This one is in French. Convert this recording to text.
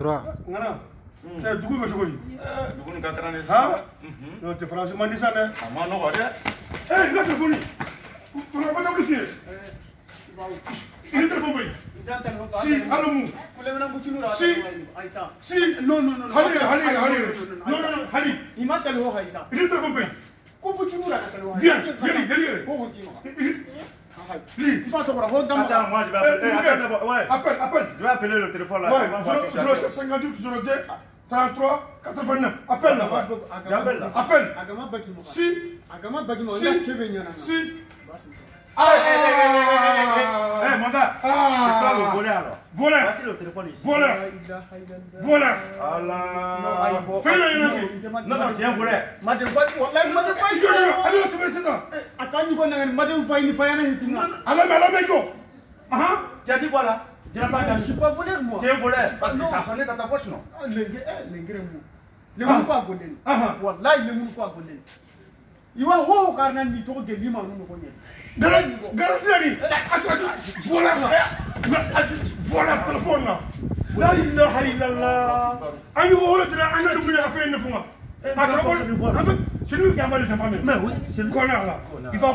3 c'est dugu bɛ cogo di dugu nin ka kalan de sa n'o tɛ faransi man di sa dɛ a ma nɔgɔ dɛ ee n ka telefɔni fana ko dabili si ye ni telefɔni bɛ yen si alo mu si si non non non hali yɛrɛ hali yɛrɛ hali yɛrɛ non non non hali i ma telefɔni bɛ yen ko bucunu la ka telefɔni diyan yɛrɛ yɛrɛ yɛrɛ ko ko d'i ma Pas to ho gamba. attends moi je vais appeler. Eh, attends d'abord ouais. appelle appelle. Je vais appeler le téléphone là. Ouais on va voir qui 07 s'appelle 58 02 33 89 appelle là-bas J'appelle là. appelle. Si. Si. Ya kebe nyana. si. Eh mon gars c'est toi le ah volet alors voici le téléphone ici. Voilà voilà. Allah ɲɛna kɛ non non baki wallahi madem ko nangan madem fay ni fayana hitinga. a lamɛn a lamɛn jɔ ahan tu as dit quoi là tu Je entendu suis pas voleur moi. tiens volet parce que Non. ça sonnait dans ta poche non Lengre lengre mo. Lemu ko agolen. Aha. Wallahi lemu ko agolen. Iwa ho ho karna ni to geli ma no ko nyɛ. Garanti ni voilà téléphone la la ilaha illallah ne qui a mal les mais oui c'est le connard là il va